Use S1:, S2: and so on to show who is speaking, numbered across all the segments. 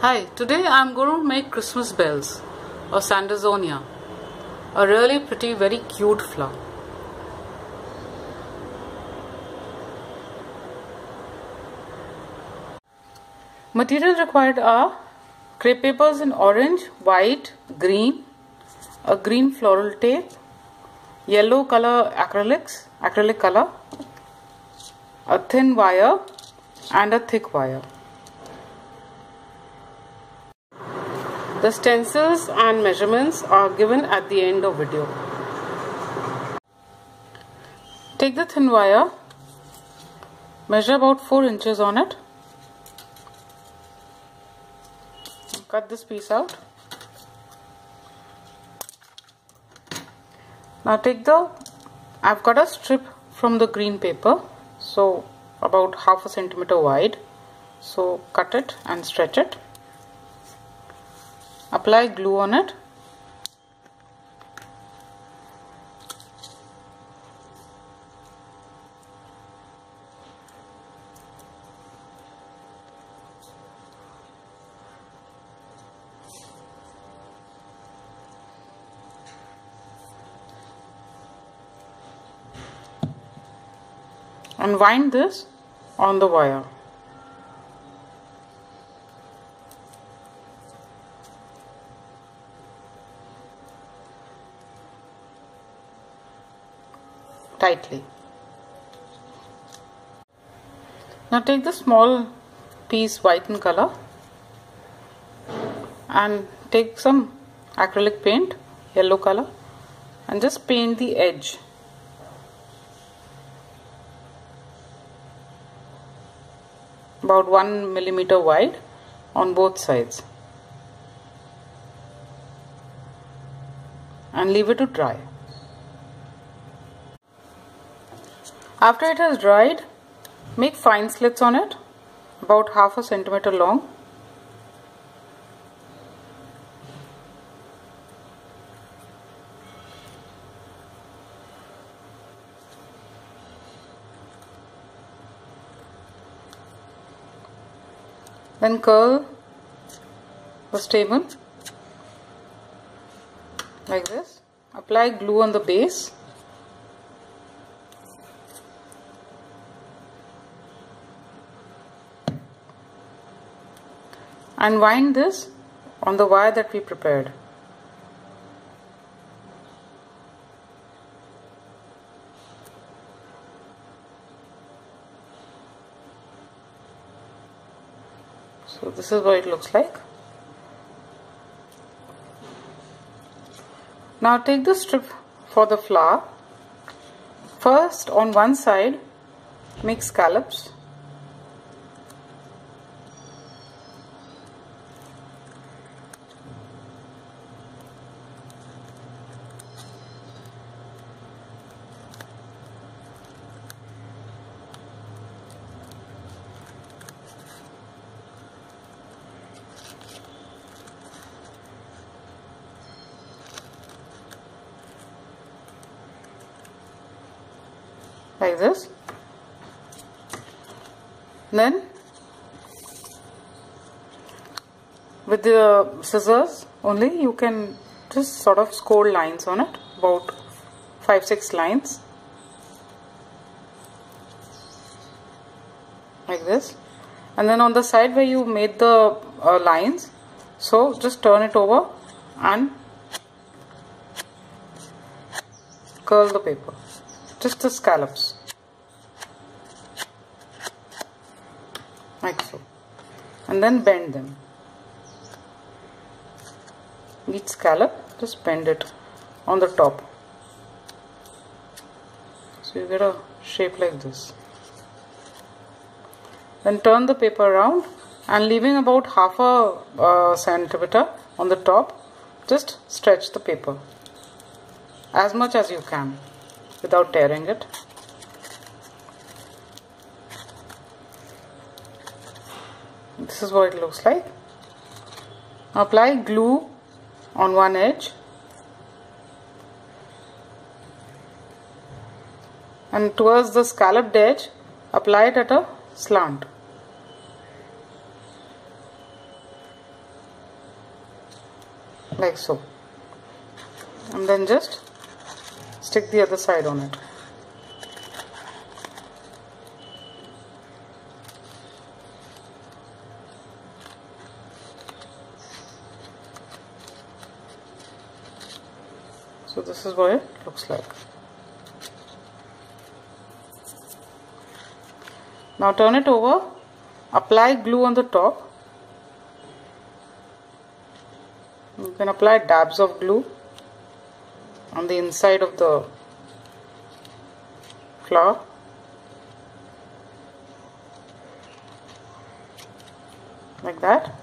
S1: Hi, today I'm going to make Christmas bells or Sandersonia. A really pretty, very cute flower. Materials required are crepe papers in orange, white, green, a green floral tape, yellow color acrylics, acrylic color, a thin wire and a thick wire. The stencils and measurements are given at the end of video. Take the thin wire, measure about 4 inches on it, cut this piece out. Now take the, I've got a strip from the green paper, so about half a centimeter wide. So cut it and stretch it apply glue on it. And wind this on the wire tightly. Now take the small piece white in color and take some acrylic paint yellow color and just paint the edge about 1 millimeter wide on both sides and leave it to dry. After it has dried, make fine slits on it, about half a centimeter long. Then curl the stamen like this. Apply glue on the base and wind this on the wire that we prepared. So this is what it looks like. Now take the strip for the flower. First on one side make scallops like this. Then with the scissors only you can just sort of score lines on it about 5-6 lines. Like this. And then on the side where you made the uh, lines so just turn it over and curl the paper just the scallops like so and then bend them. Each scallop just bend it on the top. So you get a shape like this. Then turn the paper around and leaving about half a uh, centimeter on the top just stretch the paper as much as you can without tearing it. This is what it looks like. Apply glue on one edge and towards the scalloped edge apply it at a slant. like so and then just stick the other side on it. So this is what it looks like. Now turn it over apply glue on the top. You can apply dabs of glue the inside of the flower like that.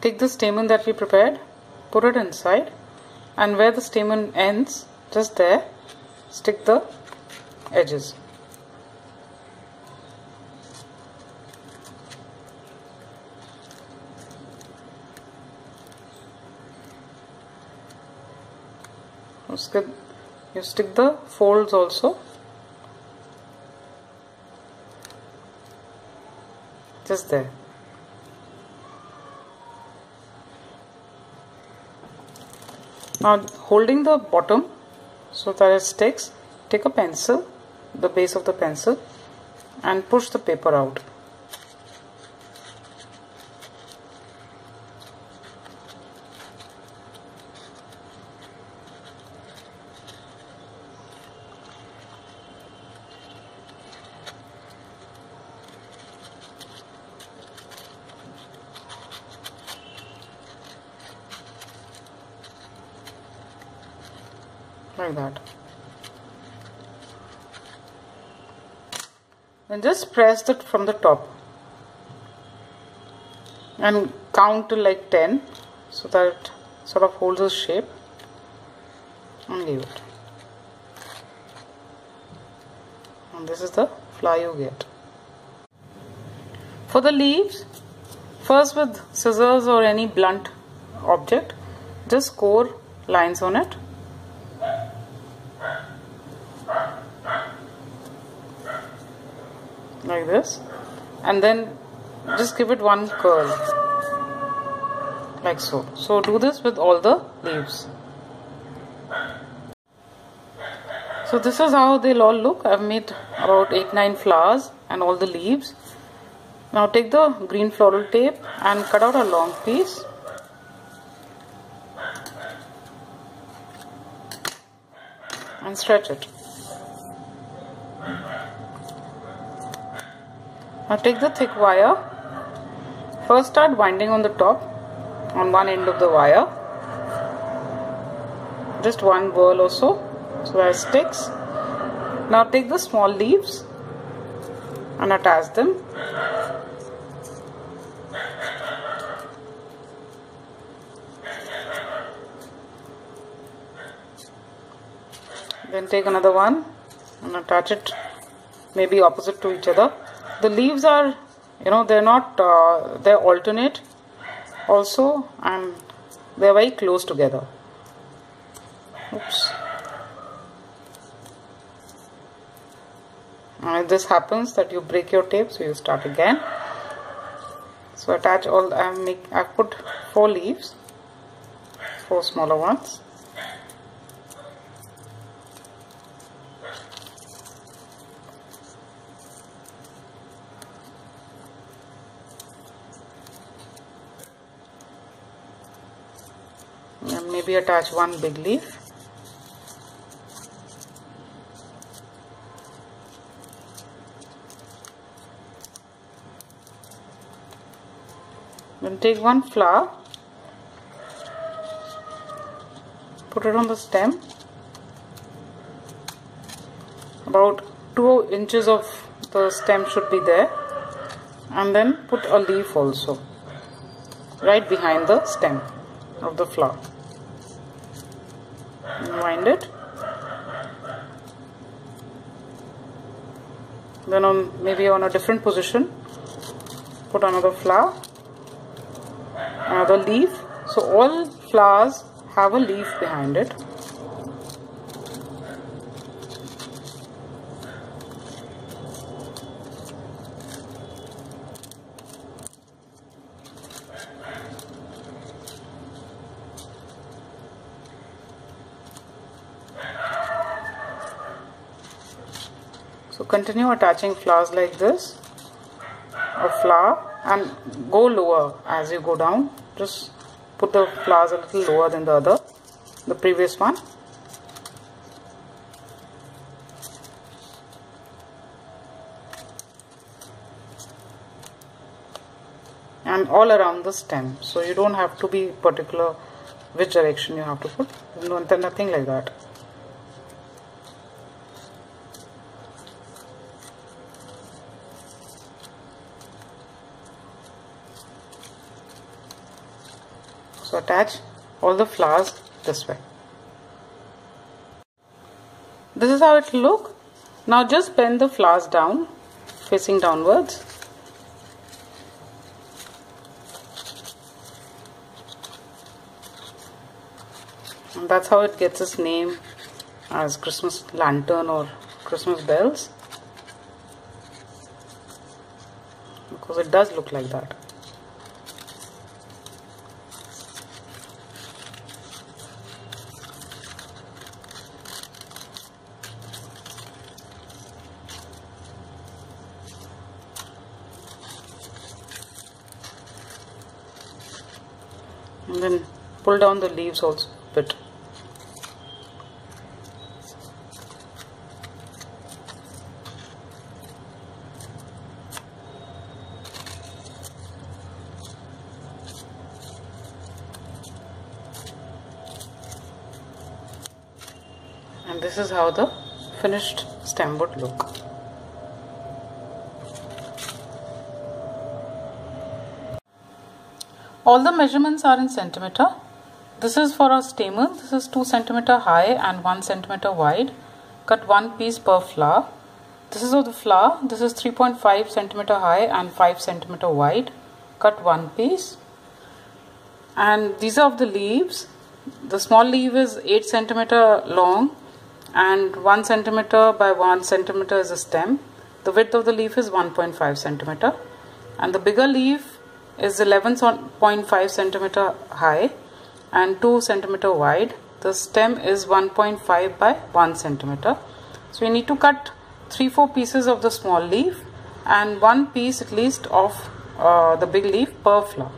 S1: Take the stamen that we prepared put it inside and where the stamen ends just there stick the edges you stick the folds also. Just there. Now holding the bottom so that it sticks take a pencil the base of the pencil and push the paper out like that and just press it from the top. And count to like 10 so that it sort of holds the shape. And leave it. And this is the fly you get. For the leaves first with scissors or any blunt object just score lines on it like this. And then just give it one curl. Like so. So do this with all the leaves. So this is how they'll all look. I've made about 8-9 flowers and all the leaves. Now take the green floral tape and cut out a long piece. And stretch it Now take the thick wire. First start winding on the top on one end of the wire. Just one whirl or so. So that sticks. Now take the small leaves and attach them. Then take another one and attach it maybe opposite to each other the leaves are you know they're not uh, they're alternate also and they're very close together. Oops. And if this happens that you break your tape so you start again. So attach all I make I put four leaves four smaller ones maybe attach one big leaf. Then take one flower put it on the stem. About 2 inches of the stem should be there. And then put a leaf also right behind the stem of the flower wind it. Then on maybe on a different position put another flower another leaf. So all flowers have a leaf behind it continue attaching flowers like this. A flower and go lower as you go down. Just put the flowers a little lower than the other the previous one. And all around the stem. So you don't have to be particular which direction you have to put. No, nothing like that attach all the flowers this way. This is how it look. Now just bend the flowers down facing downwards. And that's how it gets its name as Christmas lantern or Christmas bells. Because it does look like that and then pull down the leaves also a bit and this is how the finished stem would look. All the measurements are in centimeter this is for our stamen. This is 2 centimeter high and 1 centimeter wide. Cut one piece per flower. This is of the flower. This is 3.5 centimeter high and 5 centimeter wide. Cut one piece. And these are of the leaves. The small leaf is 8 centimeter long and 1 centimeter by 1 centimeter is a stem. The width of the leaf is 1.5 centimeter. And the bigger leaf is 11.5 centimeter high and 2 centimeter wide. The stem is 1.5 by 1 centimeter. So we need to cut 3-4 pieces of the small leaf and one piece at least of uh, the big leaf per flower.